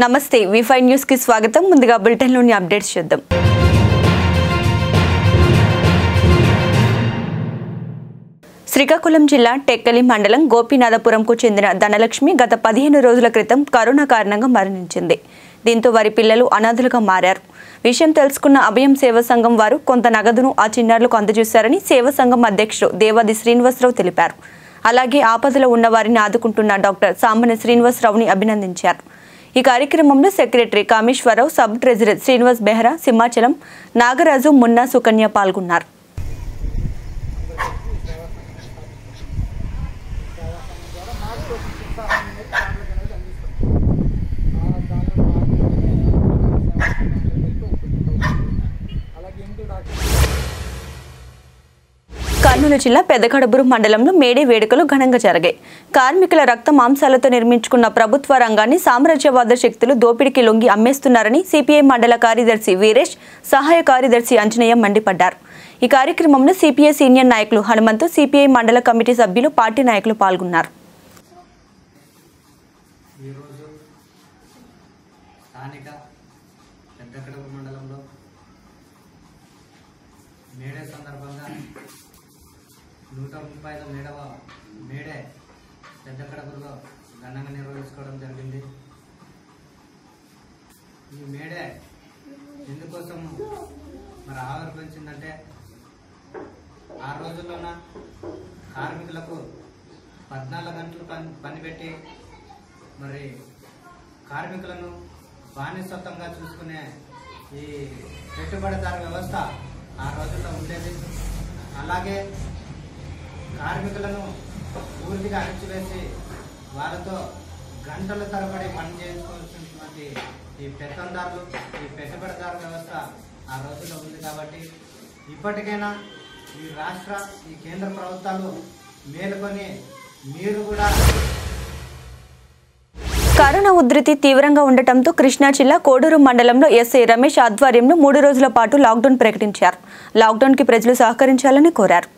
నమస్తే V five న్యూస్కి స్వాగతం. ముందుగా బులెటిన్లోని అప్డేట్స్ చూద్దాం. శ్రీకాకుళం జిల్లా టెక్కలి మండలం గోపీనాథపురంకు చెందిన ధనలక్ష్మి గత పదిహేను రోజుల క్రితం కరోనా కారణంగా మరణించింది. దీంతో వారి పిల్లలు అనాథులుగా మారారు. విషయం తెలుసుకున్న అభయం సేవా సంఘం వారు కొంత నగదును ఆ చిన్నారులకు అందజేశారని సేవా సంఘం అధ్యక్షుడు దేవాది శ్రీనివాసరావు తెలిపారు. అలాగే ఆపదలో ఉన్న వారిని ఆదుకుంటున్న డాక్టర్ సామాన్య శ్రీనివాసరావుని అభినందించారు. ఈ కార్యక్రమంలో secretary Kameswararao sub treasurer Srinivas Behra Simhachalam Nagaraju Munna Sukanya పాల్గొన్నారు. కర్నూలు జిల్లా పెద్దకడబురు మండలంలో మేడే వేడుకలు ఘనంగా జరిగాయి. కార్మికుల రక్త మాంసాలతో నిర్మించుకున్న ప్రభుత్వ రంగాన్ని సామ్రాజ్యవాద శక్తులు దోపిడీకి లొంగి అమ్మేస్తున్నారని సిపిఐ మండల కార్యదర్శి వీరేష్ సహాయ కార్యదర్శి అంజనేయ మండిపడ్డారు. ఈ కార్యక్రమంలో సిపిఐ సీనియర్ నాయకులు హనుమంతు సిపిఐ మండల కమిటీ సభ్యులు పార్టీ నాయకులు పాల్గొన్నారు. స్థానిక మండలంలో మేడే సందర్భంగా నూట ముప్పై ఐదు మేడవ మేడే పెద్దకడపలో ఘనంగా నిర్వహించుకోవడం జరిగింది. ఈ మేడే ఎందుకోసం మరి ఆవిర్భవించిందంటే ఆ రోజుల్లోన కార్మికులకు పద్నాలుగు గంటలు పని పనిపెట్టి మరి కార్మికులను బానిసత్వంగా చూసుకునే ఈ పెట్టుబడిదారు వ్యవస్థ ఆ రోజుల్లో ఉండేది. అలాగే కార్మికులను పూర్తిగా అణిచివేసి వారితో గంటల తరబడి పని చేసుకోవాల్సినటువంటి ఈ పెత్తందారులు ఈ పెట్టుబడిదారు వ్యవస్థ ఆ రోజుల్లో ఉంది కాబట్టి ఇప్పటికైనా ఈ రాష్ట్ర ఈ కేంద్ర ప్రభుత్వాలు మేలుకొని మీరు కూడా కరోనా ఉధృతి తీవ్రంగా ఉండటంతో కృష్ణా జిల్లా కోడూరు మండలంలో ఎస్ఐ రమేష్ ఆధ్వర్యంలో మూడు రోజుల పాటు లాక్డౌన్ ప్రకటించారు. లాక్డౌన్కి ప్రజలు సహకరించాలని కోరారు.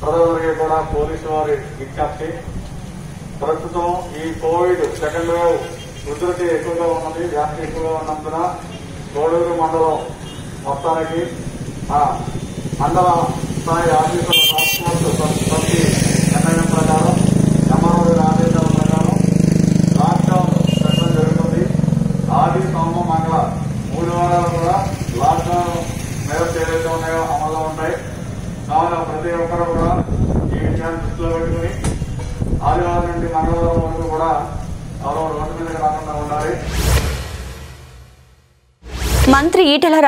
ప్రజలందరికీ కూడా పోలీసు వారి విజ్ఞప్తి. ప్రస్తుతం ఈ కోవిడ్ సెకండ్ వేవ్ ఉధృతి ఎక్కువగా ఉన్నది వ్యాప్తి ఎక్కువగా ఉన్నందున కోడూరు మండలం మొత్తానికి మండల స్థాయి ఆఫీసుల టాస్క్ ఫోర్స్ నిర్ణయం ప్రకారం ఎంఆర్ఓ ఆదేశాల ప్రకారం లాక్డౌన్ పెట్టడం జరుగుతుంది ఆది సోమ మంగళ మూడు వారాలు కూడా లాక్డౌన్ మేరకు ఏదైతే ఉన్నాయో అమల్లో ఉంటాయి కావున ప్రతి ఒక్కరూ కూడా ఈ విషయాన్ని దృష్టిలో పెట్టుకుని ఆదివారం నుండి మంగళవారం వరకు కూడా ఎవరో రోడ్డు మీదకి రాకుండా ఉండాలి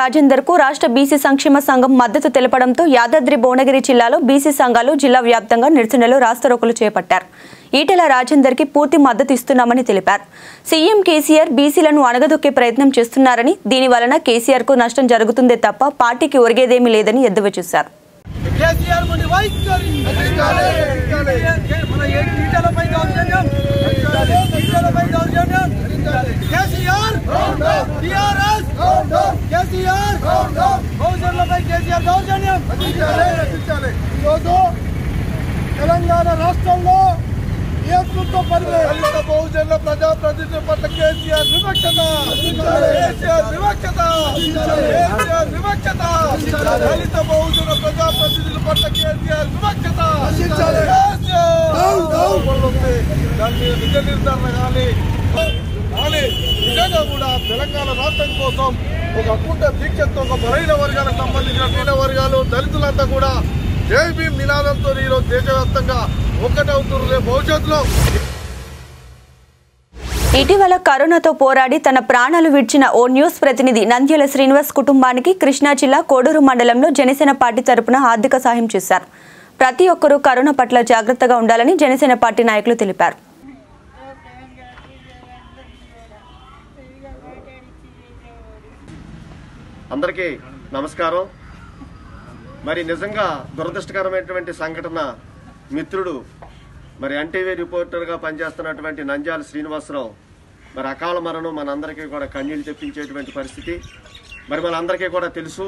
రాజేందర్కు రాష్ట్ర బీసీ సంక్షేమ సంఘం మద్దతు తెలపడంతో యాదాద్రి భువనగిరి జిల్లాలో బీసీ సంఘాలు జిల్లా వ్యాప్తంగా నిరసనలు రాస్తరోకులు చేపట్టారు. ఈటెల రాజేందర్కి పూర్తి మద్దతు ఇస్తున్నామని తెలిపారు. సీఎం కేసీఆర్ బీసీలను అణగదొక్కే ప్రయత్నం చేస్తున్నారని దీని వలన కేసీఆర్కు నష్టం జరుగుతుందే తప్ప పార్టీకి ఒరిగేదేమీ లేదని ఎద్దువ చూశారు. కేసీఆర్ ముందు వైఖరి. మన ఏ ఈటలపై దౌర్జన్యం? ఈటలపై దౌర్జన్యం? కేసీఆర్? టిఆర్ఎస్? కేసీఆర్? బహుజనులపై కేసీఆర్ దౌర్జన్యం? ఈరోజు తెలంగాణ రాష్ట్రంలో నియంతృత్వ పరిధి దళిత బహుజనుల కేసీఆర్ వివక్షత! కేసీఆర్ వివక్షత! కేసీఆర్ వివక్షత! దళిత బహుజన ప్రజాప్రతినిధుల పట్ల కేసీఆర్ వివక్షత! దాని మీద నిజ నిర్ధారణ కానీ కానీ నిజంగా కూడా తెలంగాణ రాష్ట్రం కోసం ఒక అకుంఠ దీక్షతో ఒక బలైన వర్గాలకు సంబంధించిన పీడ వర్గాలు దళితులంతా కూడా జై భీమ్ నినాదంతో ఈరోజు దేశవ్యాప్తంగా ఒక్కటవుతున్నారు భవిష్యత్తులో. ఇటీవల కరోనాతో పోరాడి తన ప్రాణాలు విడిచిన ఓ న్యూస్ ప్రతినిధి నంద్యాల శ్రీనివాస్ కుటుంబానికి కృష్ణా జిల్లా కోడూరు మండలంలో జనసేన పార్టీ తరపున ఆర్థిక సాయం చేశారు. ప్రతి ఒక్కరూ కరోనా పట్ల జాగ్రత్తగా ఉండాలని జనసేన పార్టీ నాయకులు తెలిపారు. అందరికీ నమస్కారం. మరి నిజంగా దురదృష్టకరమైనటువంటి సంఘటన మిత్రుడు మరి ఎన్టీవీ రిపోర్టర్గా పనిచేస్తున్నటువంటి నంజాల శ్రీనివాసరావు మరి అకాల మరణం మనందరికీ కూడా కన్నీళ్ళు తెప్పించేటువంటి పరిస్థితి. మరి మనందరికీ కూడా తెలుసు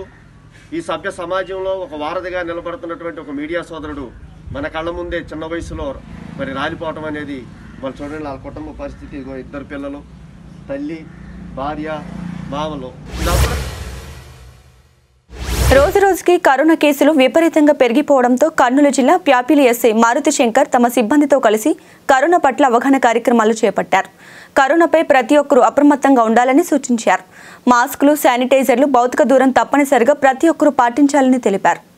ఈ సభ్య సమాజంలో ఒక వారధిగా నిలబడుతున్నటువంటి ఒక మీడియా సోదరుడు మన కళ్ళ ముందే చిన్న వయసులో మరి రాలిపోవటం అనేది వాళ్ళు చూడండి వాళ్ళ కుటుంబ పరిస్థితి ఇద్దరు పిల్లలు తల్లి భార్య మామలు రోజు రోజుకి కరోనా కేసులు విపరీతంగా పెరిగిపోవడంతో కర్నూలు జిల్లా ప్యాపిలి ఎస్ఐ మారుతి శంకర్ తమ సిబ్బందితో కలిసి కరోనా పట్ల అవగాహన కార్యక్రమాలు చేపట్టారు. కరోనాపై ప్రతి ఒక్కరూ అప్రమత్తంగా ఉండాలని సూచించారు. మాస్కులు శానిటైజర్లు భౌతిక దూరం తప్పనిసరిగా ప్రతి ఒక్కరూ పాటించాలని తెలిపారు.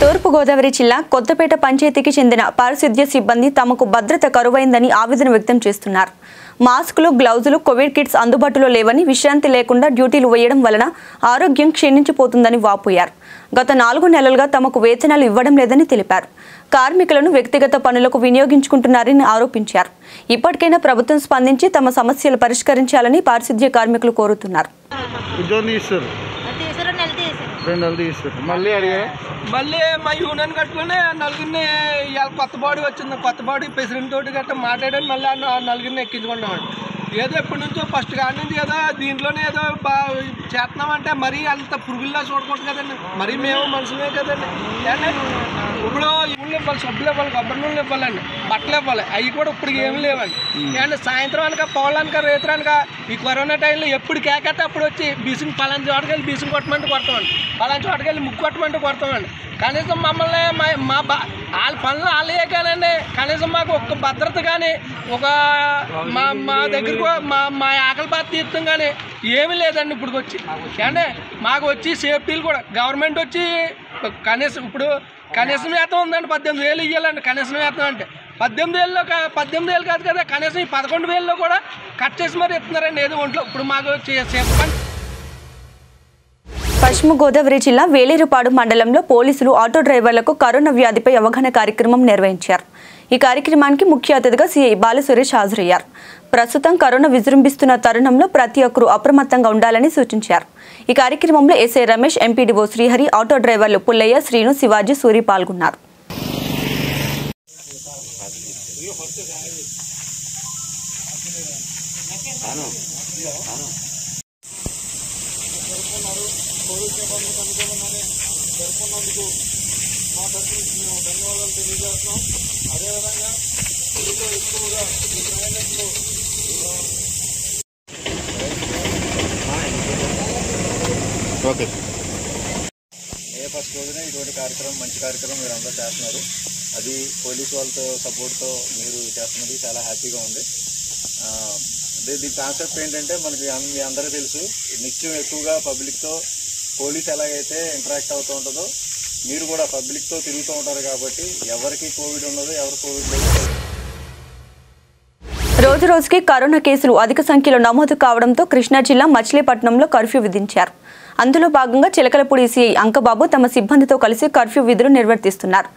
తూర్పుగోదావరి జిల్లా కొత్తపేట పంచాయతీకి చెందిన పారిశుద్ధ్య సిబ్బంది తమకు భద్రత కరువైందని ఆవేదన వ్యక్తం చేస్తున్నారు. మాస్కులు గ్లౌజులు కోవిడ్ కిట్స్ అందుబాటులో లేవని విశ్రాంతి లేకుండా డ్యూటీలు వేయడం వలన ఆరోగ్యం క్షీణించిపోతుందని వాపోయారు. గత నాలుగు నెలలుగా తమకు వేతనాలు ఇవ్వడం లేదని తెలిపారు. కార్మికులను వ్యక్తిగత పనులకు వినియోగించుకుంటున్నారని ఆరోపించారు. ఇప్పటికైనా ప్రభుత్వం స్పందించి తమ సమస్యలు పరిష్కరించాలని పారిశుద్ధ్య కార్మికులు కోరుతున్నారు. రెండు నెలలు మళ్ళీ అడిగా? మళ్ళీ మా యూనియన్ కట్టుకుని నలుగురిని ఇవాళ కొత్త బాడీ వచ్చింది. కొత్త బాడీ ప్రెసిడెంట్ తోటి గట్రా మాట్లాడని. మళ్ళీ ఆ నలుగురిని ఎక్కించుకున్నామండి ఏదో ఎప్పటి నుంచో ఫస్ట్ కాడి నుంచి ఏదో దీంట్లోనే ఏదో బా- చేస్తున్నామంటే మరీ అంత పురుగుల్లా చూడకూడదు కదండి. మరీ మేము మనుషులే కదండి. ఇప్పుడు ఇళ్ళు ఇవ్వాలి సబ్బులు ఇవ్వాలి కొబ్బరి నూనెలు ఇవ్వాలండి. బట్టలు ఇవ్వాలి. అవి కూడా ఇప్పుడు ఏమి లేవండి. ఏంటంటే సాయంత్రం అనక పోవాలనక రేత్రనక ఈ కరోనా టైంలో ఎప్పుడు కేకట్టే అప్పుడు వచ్చి బీసింగ్ పలానా చోటకి వెళ్ళి బీసింగ్ కొట్టమంటే కొడతామండి. పలానా చోటకి వెళ్ళి ముక్కు కొట్టమంటే కొడతామండి. కనీసం మమ్మల్ని మా మా బా వాళ్ళ పనులు వాళ్ళే కానండి. కనీసం మాకు ఒక్క భద్రత కానీ ఒక మా మా దగ్గరకు మా మా ఆకలి బాధ తీర్థం కానీ ఏమీ లేదండి ఇప్పుడు వచ్చి. అంటే మాకు వచ్చి సేఫ్టీలు కూడా. గవర్నమెంట్ వచ్చి కనీసం ఇప్పుడు కనీసం వేతనం ఉందండి పద్దెనిమిది వేలు ఇవ్వాలండి కనీసం వేతనం అంటే. పద్దెనిమిది వేలలో కా- పద్దెనిమిది వేలు కాదు కదా కనీసం ఈ పదకొండు వేలలో కూడా కట్ చేసి మరి ఇస్తున్నారండి ఏదో ఒంట్లో. ఇప్పుడు మాకు చెప్పండి. పశ్చిమ గోదావరి జిల్లా వేలేరుపాడు మండలంలో పోలీసులు ఆటో డ్రైవర్లకు కరోనా వ్యాధిపై అవగాహన కార్యక్రమం నిర్వహించారు. ఈ కార్యక్రమానికి ముఖ్య అతిథిగా సీఐ బాలసురేష్ హాజరయ్యారు. ప్రస్తుతం కరోనా విజృంభిస్తున్న తరుణంలో ప్రతి ఒక్కరూ అప్రమత్తంగా ఉండాలని సూచించారు. ఈ కార్యక్రమంలో SI Ramesh MPDO Srihari auto డ్రైవర్లు పుల్లయ్య శ్రీను శివాజీ సూరి పాల్గొన్నారు. మే ఫస్ట్ రోజునే ఇటువంటి కార్యక్రమం మంచి కార్యక్రమం మీరు అందరూ చేస్తున్నారు. అది పోలీసు వాళ్ళతో సపోర్ట్తో మీరు చేస్తున్నది చాలా హ్యాపీగా ఉంది. అదే దీని కాన్సెప్ట్ ఏంటంటే మనకి మీ అందరికీ తెలుసు నిత్యం ఎక్కువగా పబ్లిక్తో పోలీస్ ఎలాగైతే ఇంటరాక్ట్ అవుతూ ఉంటుందో మీరు కూడా పబ్లిక్తో తిరుగుతూ ఉంటారు కాబట్టి ఎవరికి కోవిడ్ ఉండదు ఎవరు కోవిడ్ లేదు రోజు రోజుకి కరోనా కేసులు అధిక సంఖ్యలో నమోదు కావడంతో కృష్ణా జిల్లా మచిలీపట్నంలో కర్ఫ్యూ విధించారు. అందులో భాగంగా చిలకలపూడి సిఐ అంకబాబు తమ సిబ్బందితో కలిసి కర్ఫ్యూ విధులు నిర్వర్తిస్తున్నారు.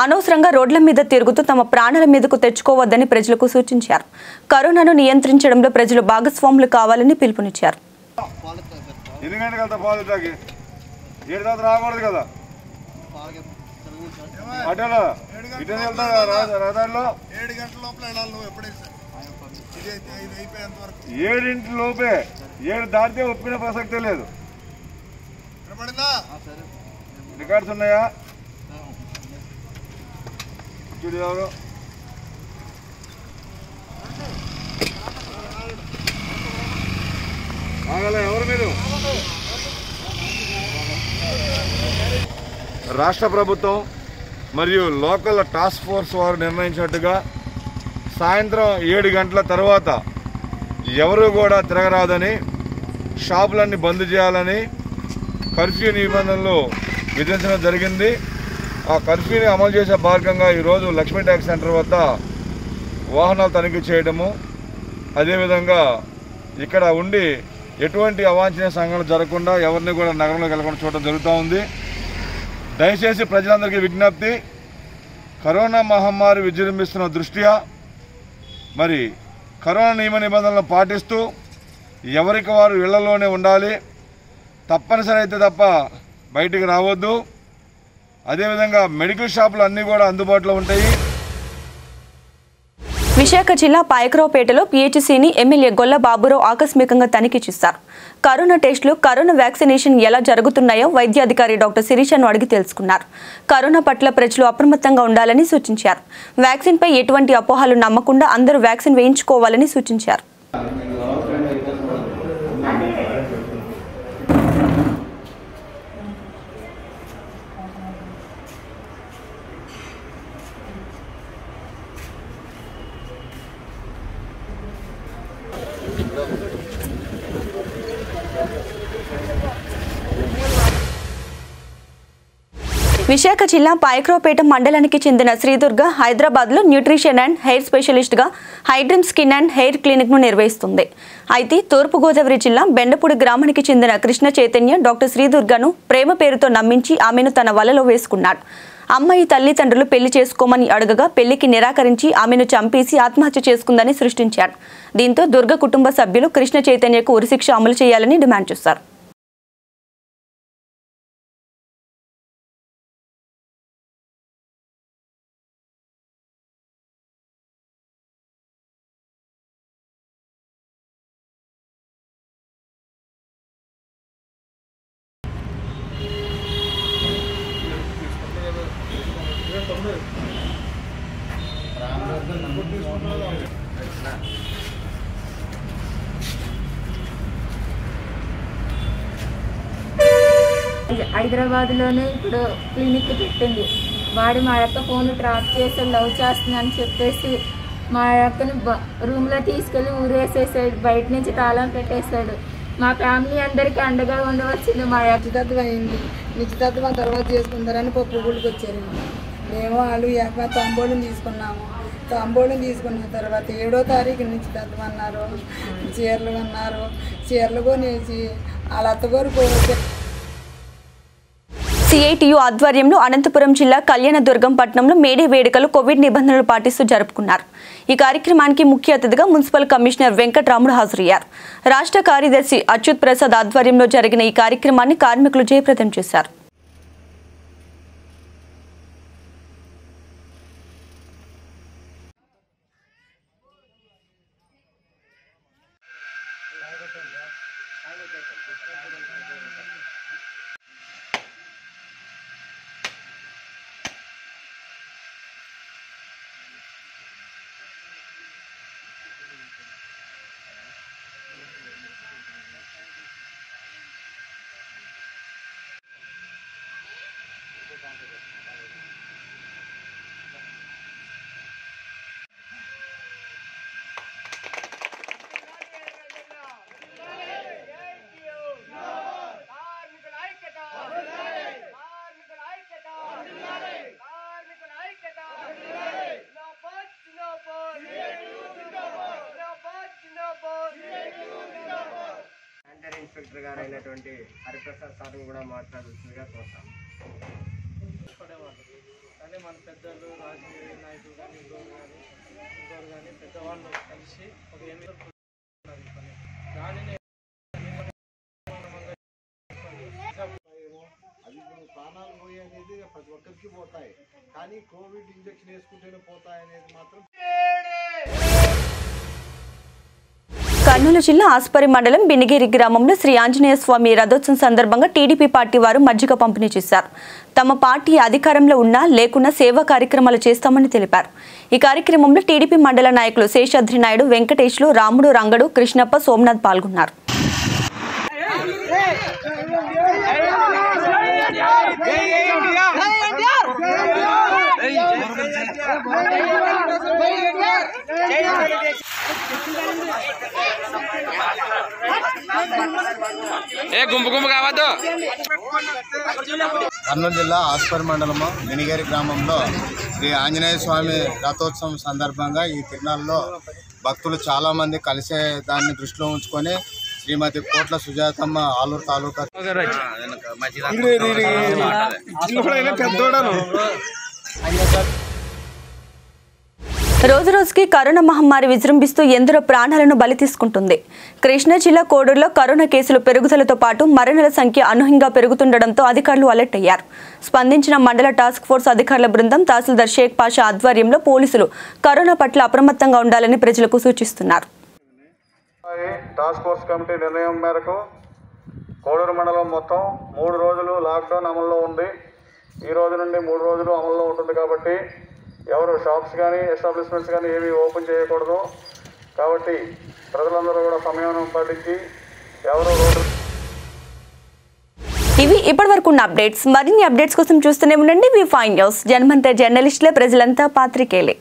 అనవసరంగా రోడ్ల మీద తిరుగుతూ తమ ప్రాణాల మీదకు తెచ్చుకోవద్దని ప్రజలకు సూచించారు. కరోనాను నియంత్రించడంలో ప్రజలు భాగస్వాములు కావాలని పిలుపునిచ్చారు. ఏడింటి లోపే. ఏడు దాటితే ఒప్పిన ప్రసక్తే లేదు. రికార్డ్స్ ఉన్నాయా? చూడు ఎవరు? ఎవరు మీరు? రాష్ట్ర ప్రభుత్వం మరియు లోకల్ టాస్క్ ఫోర్స్ వారు నిర్ణయించినట్టుగా సాయంత్రం ఏడు గంటల తర్వాత ఎవరు కూడా తిరగరాదని షాపులన్నీ బంద్ చేయాలని కర్ఫ్యూ నిబంధనలు విధించడం జరిగింది. ఆ కర్ఫ్యూని అమలు చేసే భాగంగా ఈరోజు లక్ష్మీ ట్యాక్స్ సెంటర్ వద్ద వాహనాలు తనిఖీ చేయడము. అదేవిధంగా ఇక్కడ ఉండి ఎటువంటి అవాంఛనీయ సంఘటనలు జరగకుండా ఎవరిని కూడా నగరంలోకి వెళ్ళకుండా చూడటం జరుగుతూ ఉంది. దయచేసి ప్రజలందరికీ విజ్ఞప్తి కరోనా మహమ్మారి విజృంభిస్తున్న దృష్ట్యా మరి కరోనా నియమ నిబంధనలను పాటిస్తూ ఎవరికి వారు ఇళ్ళలోనే ఉండాలి. తప్పనిసరి అయితే తప్ప బయటికి రావద్దు. అదేవిధంగా మెడికల్ షాపులు అన్నీ కూడా అందుబాటులో ఉంటాయి. విశాఖ జిల్లా పాయకరావుపేటలో పీహెచ్సీని ఎమ్మెల్యే గొల్ల బాబురావు ఆకస్మికంగా తనిఖీ చేశారు. కరోనా టెస్టులు కరోనా వ్యాక్సినేషన్ ఎలా జరుగుతున్నాయో వైద్యాధికారి డాక్టర్ శిరీషను అడిగి తెలుసుకున్నారు. కరోనా పట్ల ప్రజలు అప్రమత్తంగా ఉండాలని సూచించారు. వ్యాక్సిన్పై ఎటువంటి అపోహలు నమ్మకుండా అందరూ వ్యాక్సిన్ వేయించుకోవాలని సూచించారు. విశాఖ జిల్లా పాయక్రోపేట మండలానికి చెందిన శ్రీదుర్గ హైదరాబాద్లో న్యూట్రిషన్ అండ్ హెయిర్ స్పెషలిస్ట్గా హైడ్రిమ్ స్కిన్ అండ్ హెయిర్ క్లినిక్ను నిర్వహిస్తుంది. అయితే తూర్పుగోదావరి జిల్లా బెండపూడి గ్రామానికి చెందిన కృష్ణ చైతన్య డాక్టర్ శ్రీదుర్గను ప్రేమ పేరుతో నమ్మించి ఆమెను తన వలలో వేసుకున్నాడు. అమ్మాయి తల్లిదండ్రులు పెళ్ళి చేసుకోమని అడగగా పెళ్ళికి నిరాకరించి ఆమెను చంపేసి ఆత్మహత్య చేసుకుందని సృష్టించాడు. దీంతో దుర్గ కుటుంబ సభ్యులు కృష్ణ చైతన్యకు ఉరిశిక్ష అమలు చేయాలని డిమాండ్ చేశారు. హైదరాబాద్లోనే ఇప్పుడు క్లినిక్ పెట్టింది. వాడు మా యొక్క ఫోన్ ట్రాప్ చేసి లవ్ చేస్తుందని చెప్పేసి మా యొక్కని బ- రూమ్లో తీసుకెళ్ళి ఊరేసేసాడు. బయట నుంచి తాళం పెట్టేశాడు. మా ఫ్యామిలీ అందరికీ అండగా ఉండవచ్చింది మా యొక్క అయింది. నిశ్చితార్థం తర్వాత చేసుకుంటారని పప్పు గుళ్ళకి వచ్చారు. మేము వాళ్ళు ఏక తాంబూలం తీసుకున్నాము. తంబోళం తీసుకున్న తర్వాత ఏడో తారీఖు నిశ్చితార్థం అన్నారు. చీరలు అన్నారు చీరలు కొనేసి వాళ్ళ అత్తగారు కో- సిఐటియు ఆధ్వర్యంలో అనంతపురం జిల్లా కళ్యాణదుర్గం పట్టణంలో మేడే వేడుకలు కోవిడ్ నిబంధనలు పాటిస్తూ జరుపుకున్నారు. ఈ కార్యక్రమానికి ముఖ్య అతిథిగా మున్సిపల్ కమిషనర్ వెంకట్రాముడు హాజరయ్యారు. రాష్ట్ర కార్యదర్శి అచ్యుత్ ప్రసాద్ ఆధ్వర్యంలో జరిగిన ఈ కార్యక్రమాన్ని కార్మికులు జయప్రదం చేశారు. గారు అయినటువంటి హరిప్రసాద్ సార్ని కూడా మాట్లాడుతుందిగా కోరుతాం కానీ మన పెద్దలు రాజకీయ నాయకులు కానీ ఇంకోరు కానీ ఇంకోరు కానీ పెద్దవాళ్ళు కలిసి ఒక పని. దానిని ప్రాణాలు పోయి అనేది ప్రతి ఒక్కరికి పోతాయి కానీ కోవిడ్ ఇంజక్షన్ వేసుకుంటేనే పోతాయి అనేది మాత్రం కర్నూలు జిల్లా ఆస్పరి మండలం బినిగిరి గ్రామంలో శ్రీ ఆంజనేయ స్వామి రథోత్సవం సందర్భంగా టీడీపీ పార్టీ వారు మజ్జిగ పంపిణీ చేశారు. తమ పార్టీ అధికారంలో ఉన్నా లేకున్నా సేవా కార్యక్రమాలు చేస్తామని తెలిపారు. ఈ కార్యక్రమంలో టీడీపీ మండల నాయకులు శేషాద్రి నాయుడు వెంకటేష్లు రాముడు రంగడు కృష్ణప్ప సోమనాథ్ పాల్గొన్నారు. ఏ గుంపు గుంపు కావద్దు. కర్నూలు జిల్లా ఆస్పర్ మండలము మినిగేరి గ్రామంలో శ్రీ ఆంజనేయ స్వామి రథోత్సవం సందర్భంగా ఈ తిరునాళ్ళలో భక్తులు చాలా మంది కలిసే దాన్ని దృష్టిలో ఉంచుకొని శ్రీమతి కోట్ల సుజాతమ్మ ఆలూరు తాలూకా రోజు రోజుకి కరోనా మహమ్మారి విజృంభిస్తూ ఎందరో ప్రాణాలను బలి తీసుకుంటుంది. కృష్ణా జిల్లా కోడూరులో కరోనా కేసులు పెరుగుదలతో పాటు మరణాల సంఖ్య అనూహ్యంగా పెరుగుతుండటంతో అధికారులు అలర్ట్ అయ్యారు. స్పందించిన మండల టాస్క్ ఫోర్స్ అధికారుల బృందం తహసీల్దార్ షేక్ పాషా ఆధ్వర్యంలో పోలీసులు కరోనా పట్ల అప్రమత్తంగా ఉండాలని ప్రజలకు సూచిస్తున్నారు. టాస్క్ ఫోర్స్ కమిటీ నిర్ణయం మేరకు కోడూరు మండలం మొత్తం మూడు రోజులు లాక్డౌన్ అమల్లో ఉంది. ఈ రోజు నుండి మూడు రోజులు అమల్లో ఉంటుంది కాబట్టి ఎవరు షాప్స్ కానీ ఎస్టాబ్లిష్మెంట్స్ కానీ ఏవి ఓపెన్ చేయకూడదు. కాబట్టి ప్రజలందరూ కూడా సమయం పాటించి ఎవరు రోడ్డు ఇవి ఇప్పటివరకు ఉన్న అప్డేట్స్. మరిన్ని అప్డేట్స్ కోసం చూస్తూనే ఉండండి. V fine news. జన్మంత జర్నలిస్టులే ప్రజలంతా పాత్రికేలే.